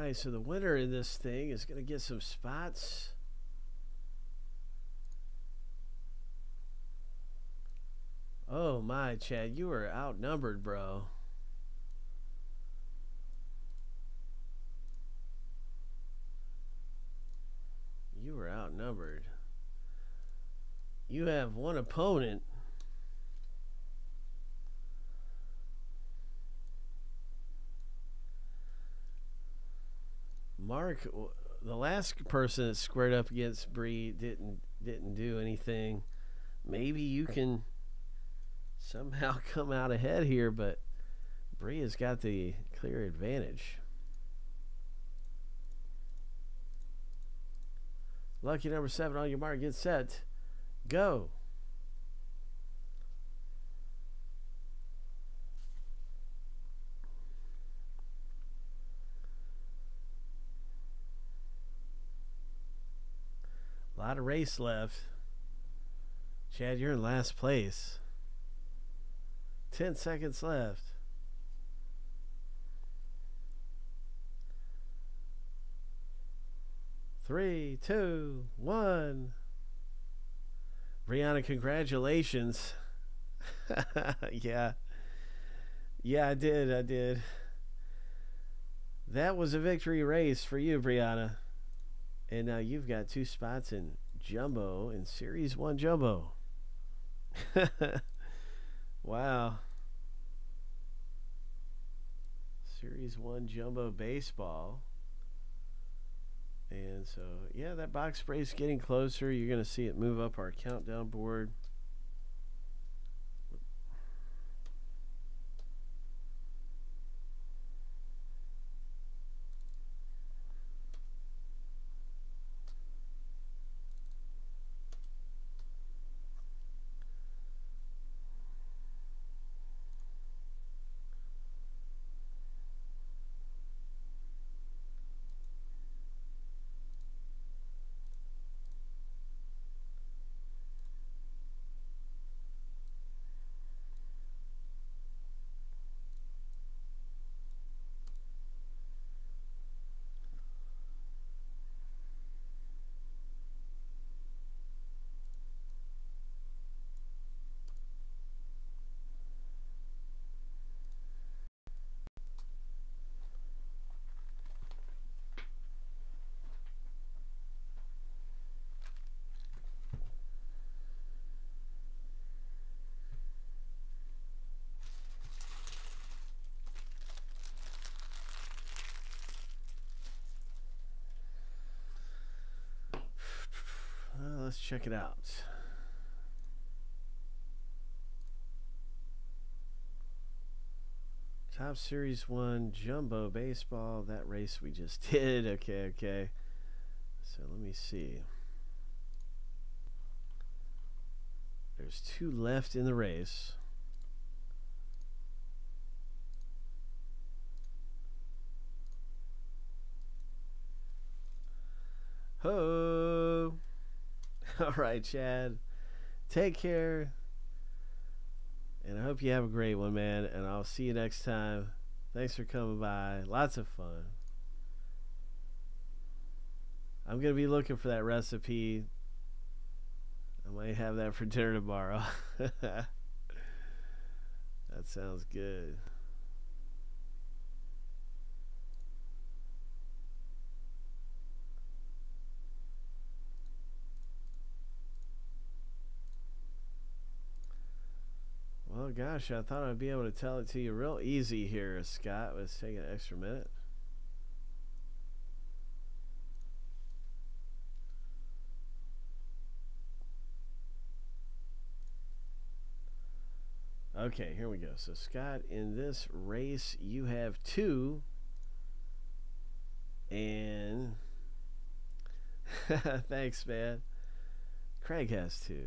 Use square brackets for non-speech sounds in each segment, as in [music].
right, so the winner in this thing is going to get some spots. Oh my, Chad, you were outnumbered, bro. You were outnumbered. You have one opponent. Mark, the last person that squared up against Bree didn't didn't do anything. Maybe you can somehow [laughs] come out ahead here, but Bree has got the clear advantage. Lucky number seven on your mark, get set, go. A race left. Chad, you're in last place. 10 seconds left. Three, two, one. Brianna, congratulations. [laughs] yeah. Yeah, I did. I did. That was a victory race for you, Brianna. And now you've got two spots in Jumbo in Series 1 Jumbo. [laughs] wow. Series 1 Jumbo Baseball. And so, yeah, that box spray is getting closer. You're going to see it move up our countdown board. Let's check it out. Topps Series 1 Jumbo Baseball. That race we just [laughs] did. Okay, okay. So let me see. There's two left in the race. Ho! [laughs] All right, Chad. Take care. And I hope you have a great one, man. And I'll see you next time. Thanks for coming by. Lots of fun. I'm going to be looking for that recipe. I might have that for dinner tomorrow. [laughs] that sounds good. Gosh, I thought I'd be able to tell it to you real easy here, Scott. Let's take an extra minute. Okay, here we go. So, Scott, in this race, you have two. And [laughs] thanks, man. Craig has two.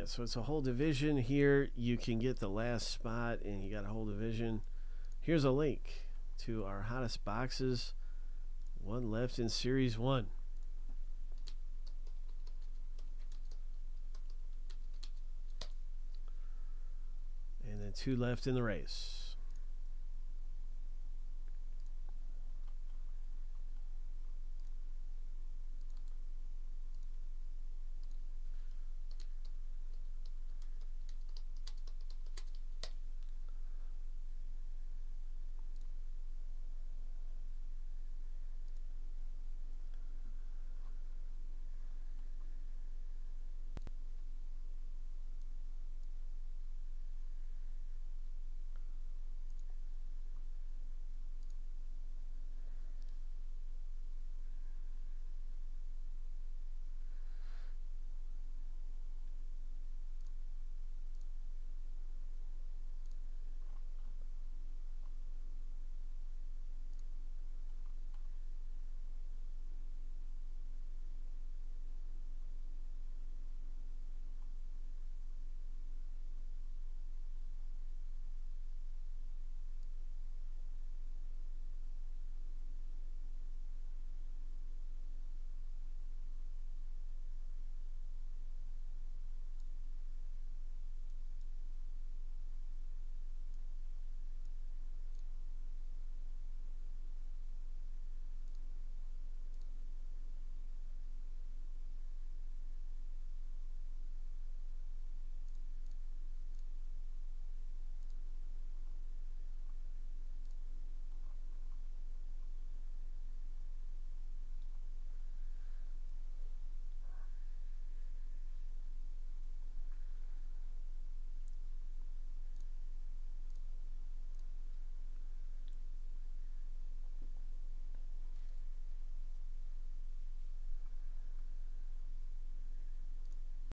Yeah, so it's a whole division here. You can get the last spot, and you got a whole division. Here's a link to our hottest boxes. One left in Series 1. And then two left in the race.